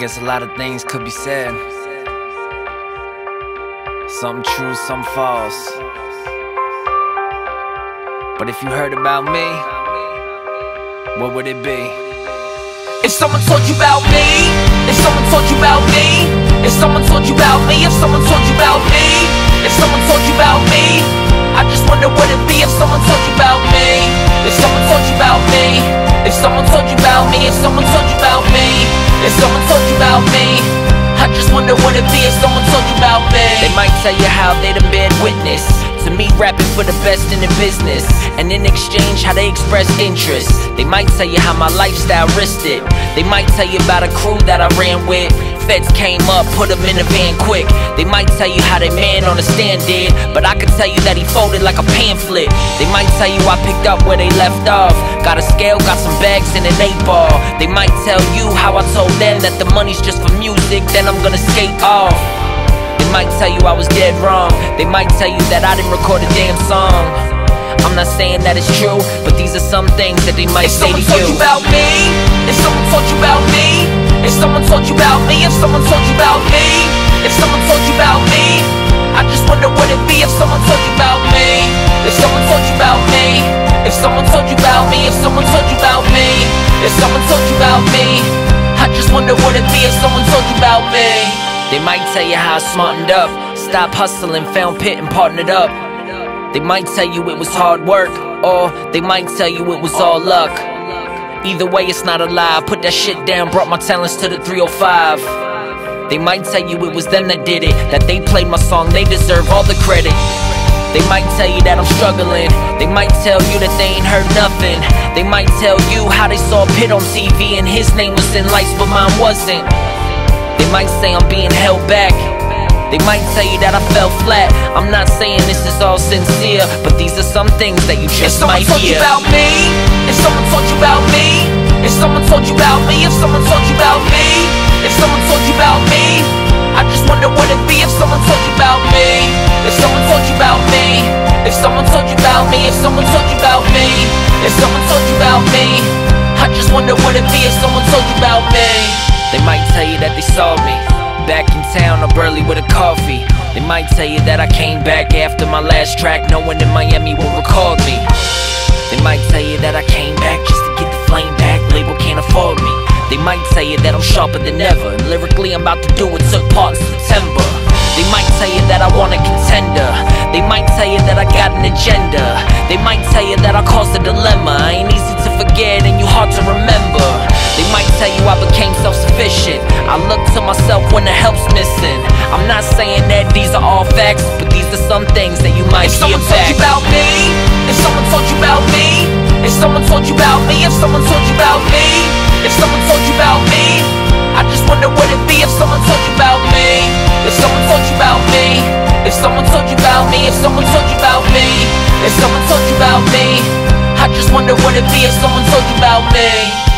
guess a lot of things could be said. Some true, some false. But if you heard about me, what would it be? If someone told you about me, if someone told you about me, if someone told you about me, if someone told you about me, if someone told you about me, I just wonder what it'd be if someone told you about me, wonder be if someone told you about me. They might tell you how they the bad witness to me rapping for the best in the business. And in exchange, how they express interest. They might tell you how my lifestyle risked it. They might tell you about a crew that I ran with. Feds came up, put in a van quick. They might tell you how they man on the stand did. But I can tell you that he folded like a pamphlet. They might tell you I picked up where they left off. Got a scale, got some bags and an eight ball. They might tell you how I told them that the money's just for music, then I'm gonna skate off. They might tell you I was dead wrong. They might tell you that I didn't record a damn song. I'm not saying that it's true, but these are some things that they might If say to you. If someone told you about me, if someone told you about me, if someone told you about me, if someone told you about me, if someone told you about me, I just wonder what it'd be if someone told you about me, if someone told you about me, if someone told you about me, if someone told you about me, if someone told you about me, I just wonder what it'd be if someone told you about me. They might tell you how I smartened up, stopped hustling, found Pit and partnered up. They might tell you it was hard work, or they might tell you it was all luck. Either way, it's not a lie. Put that shit down, brought my talents to the 305. They might tell you it was them that did it, that they played my song, they deserve all the credit. They might tell you that I'm struggling. They might tell you that they ain't heard nothing. They might tell you how they saw Pit on TV and his name was in lights, but mine wasn't. They might say I'm being held back. They might tell you that I fell flat. I'm not saying this is all sincere, but these are some things that you just might hear. about me, someone told you about me, if someone told you about me, if someone told you about me, if someone told you about me, I just wonder what it'd be if someone told you about me, if someone told you about me, if someone told you about me, if someone told you about me, if someone told you about me, I just wonder what it'd be if someone told you about me. They might tell you that they saw me back in town or Burley with a coffee. They might tell you that I came back after my last track, no one in Miami will record me. Sharper than ever, and lyrically I'm about to do what took part in September. They might tell you that I want a contender. They might tell you that I got an agenda. They might tell you that I caused a dilemma. I ain't easy to forget and you hard to remember. They might tell you I became self-sufficient. I look to myself when the help's missing. I'm not saying that these are all facts, but these are some things that you might If hear someone told you about me, if someone told you about me, if someone told you about me, if someone told you about me, if someone told you about me, wonder what it'd be if someone told you about me, if someone told you about me, if someone told you about me, if someone told you about me, if someone told you about me, I just wonder what it'd be if someone told you about me.